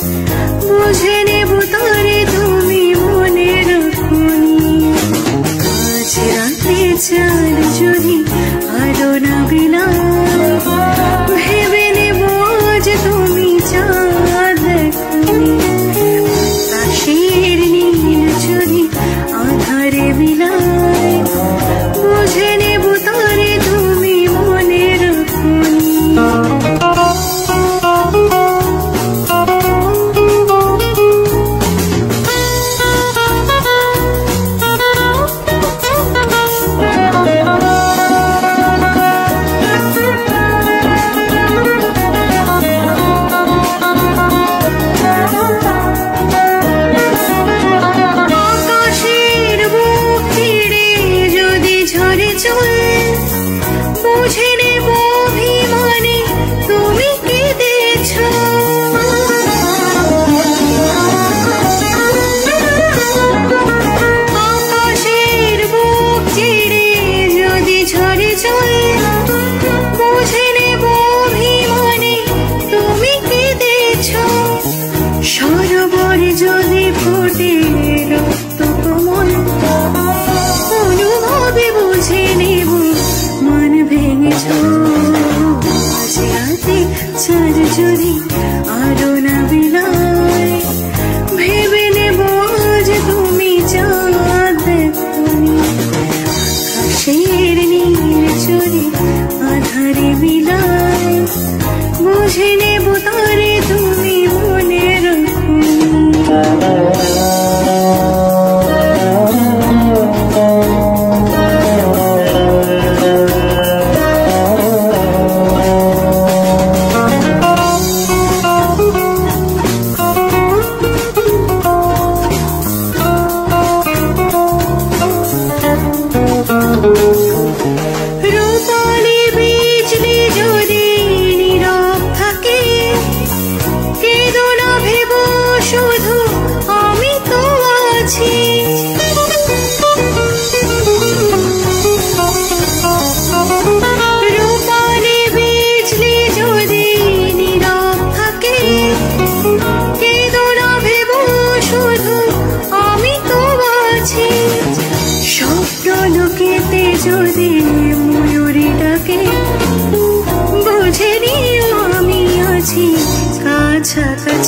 Yes.